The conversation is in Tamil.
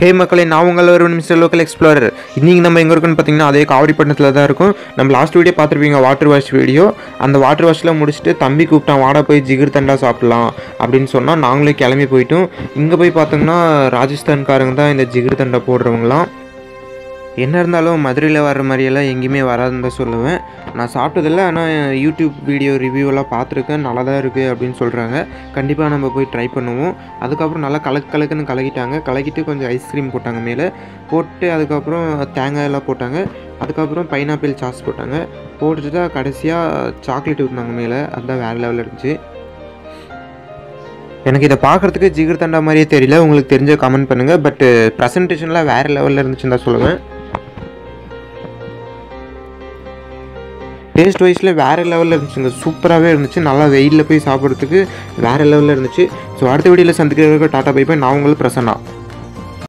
ஹே மக்களே நான் உங்கள் ஒரு மிஸ்டர் லோக்கல் எக்ஸ்ப்ளோரர் இன்றைக்கி நம்ம எங்கே இருக்குன்னு பார்த்தீங்கன்னா அதே காவிரிப்பட்டினத்தில் தான் இருக்கும். நம்ம லாஸ்ட் வீடியோ பார்த்துருப்பீங்க வாட்டர் வாஷ் வீடியோ அந்த வாட்டர் வாஷில் முடிச்சுட்டு தம்பி கூப்பிட்டான் வாடா போய் ஜிகிர் தண்டா சாப்பிடலாம் அப்படின்னு சொன்னால் நாங்களே கிளம்பி போயிட்டோம். இங்கே போய் பார்த்தோம்னா ராஜஸ்தான்காரங்க தான் இந்த ஜிகிர் தண்டா போடுறவங்களாம். என்ன இருந்தாலும் மதுரையில் வர்ற மாதிரியெல்லாம் எங்கேயுமே வராதுன்னு தான் சொல்லுவேன். நான் சாப்பிட்டதில்ல ஆனால் யூடியூப் வீடியோ ரிவ்யூவெல்லாம் பார்த்துருக்கேன். நல்லா தான் இருக்குது அப்படின்னு சொல்கிறாங்க கண்டிப்பாக நம்ம போய் ட்ரை பண்ணுவோம். அதுக்கப்புறம் நல்லா கலக்கு கலக்குன்னு கலக்கிட்டாங்க. கலக்கிட்டு கொஞ்சம் ஐஸ்கிரீம் போட்டாங்க மேலே. போட்டு அதுக்கப்புறம் தேங்காய் எல்லாம் போட்டாங்க. அதுக்கப்புறம் பைனாப்பிள் சாஸ் போட்டாங்க. போட்டுட்டு தான் கடைசியாக சாக்லேட் ஊற்றினாங்க மேலே. அதுதான் வேறு லெவலில் இருந்துச்சு. எனக்கு இதை பார்க்குறதுக்கு ஜிகர் தண்டா மாதிரியே தெரியல. உங்களுக்கு தெரிஞ்ச கமெண்ட் பண்ணுங்கள் பட் ப்ரெசன்டேஷன்லாம் வேறு லெவலில் இருந்துச்சுன்னு தான் சொல்லுவேன். டேஸ்ட் வைஸில் வேறு லெவலில் இருந்துச்சுங்க சூப்பராகவே இருந்துச்சு. நல்லா வெயிலில் போய் சாப்பிட்றதுக்கு வேறு லெவலில் இருந்துச்சு. ஸோ அடுத்த வீடியோவில் சந்திக்கிறவங்க டாட்டா பை பை. நான் உங்களுக்கு பிரசன்னா.